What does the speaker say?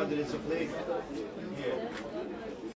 Adresse uh, plate. Uh,